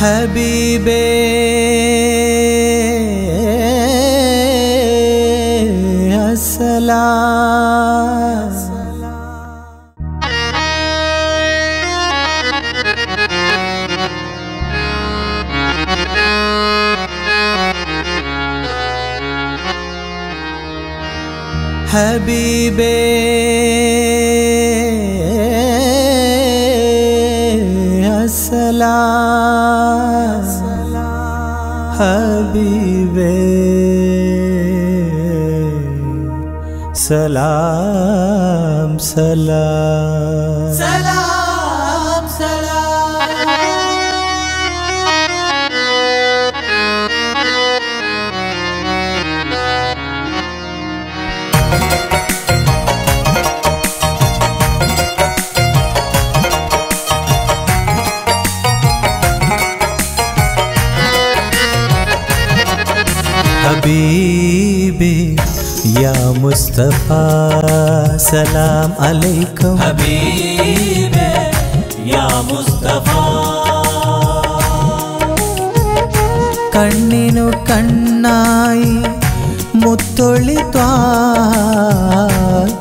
ഹബീബേ. അസലാം ഹബീബേ. അസലാം ഹബീബേ സലാം സലാം സലാം ഹബീബി യാ മുസ്തഫ സലാം അലൈക്കും. ഹബീബേ യാ മുസ്തഫ. കണ്ണിനു കണ്ണായി മുത്തൊളി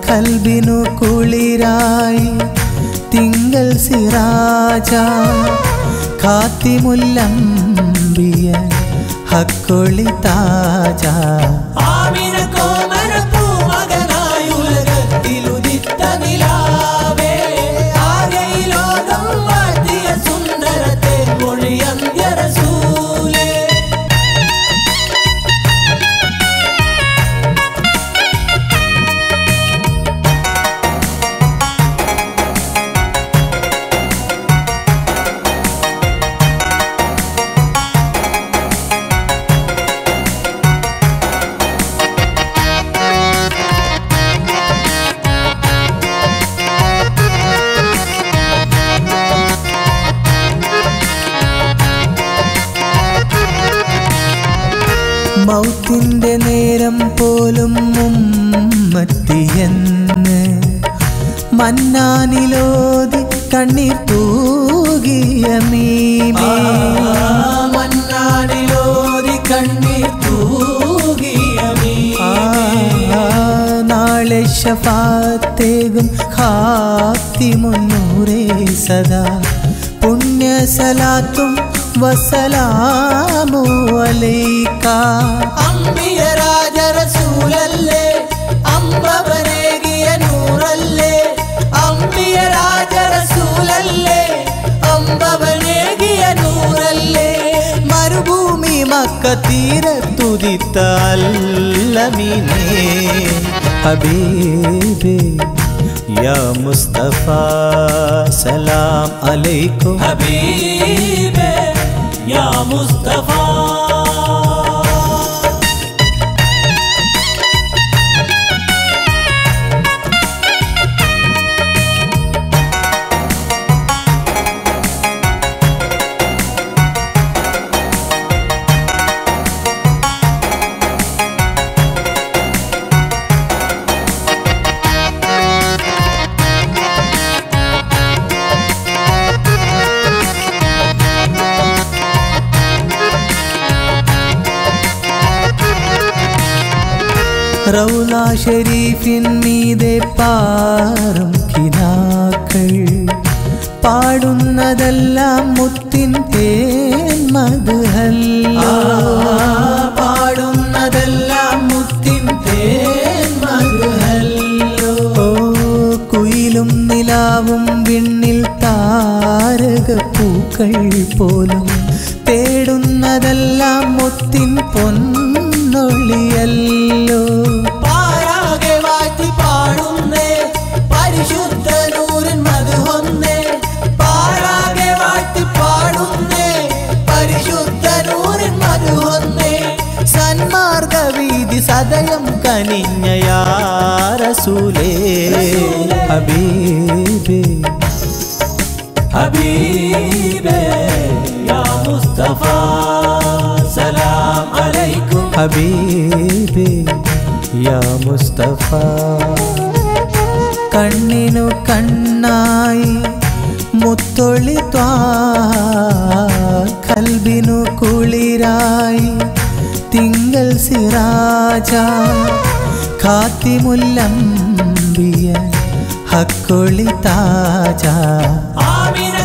കൽബിനു കുളിരായി തിങ്കൾ സിറാജ കാത്തിമുല്ലംബിയ ഹക്കൊളി താജ മൗത്തിന്റെ നേരം പോലും മുമ്മത്തിയെന്ന് മന്നാനിലോതി കണ്ണീർ തൂകിയ മീമേ മന്നാനിലോതി കണ്ണീർ തൂകിയ നാളെ ശപാത്തേകും ഹാത്തി മുന്നൂറേ സദാ வசலாமு அலைக்கா. அம்பிய ராஜர சூழல்லே அம்பவனேகிய நூறல்லே. அம்பிய ராஜர சூழல்லே அம்பவனேகிய நூறல்லே. மறுபூமி மக்க தீர துதித்த அல்லமினே ஹபீபே யா முஸ்தபா சலாம் அலைக்கும். ஹபீபே. യാ മുസ്തഫ റൗല ഷരീഫിൻ മീതെ പാറും കിനാക്കൾ. പാടുന്നതെല്ലാം മുത്തിൻ തേൻ മധുഹല്ല. പാടുന്നതെല്ലാം മുത്തിൻ തേൻ മധുഹല്ലോ. കുയിലും നിലാവും വിണ്ണിൽ താരകപ്പൂക്കൾ പോലും. തേടുന്നതെല്ലാം മുത്തിൻ പൊന്നൊളിയല്ലോ. വീതി കനിഞ്ഞയാസൂലേ ഹബീബേ. ഹബീബേ യാ മുസ്തഫ സലാം അലൈക്കും. ഹബീബേ യാ മുസ്തഫ. കണ്ണിനു കണ്ണായി മുത്തൊളി ത്വാ കൽബിനു കുളിരായി തിങ്കൾ സിറാജ ഖാത്തിമുല്ലംബിയ ഹക്കൊളി താജ. ആമിന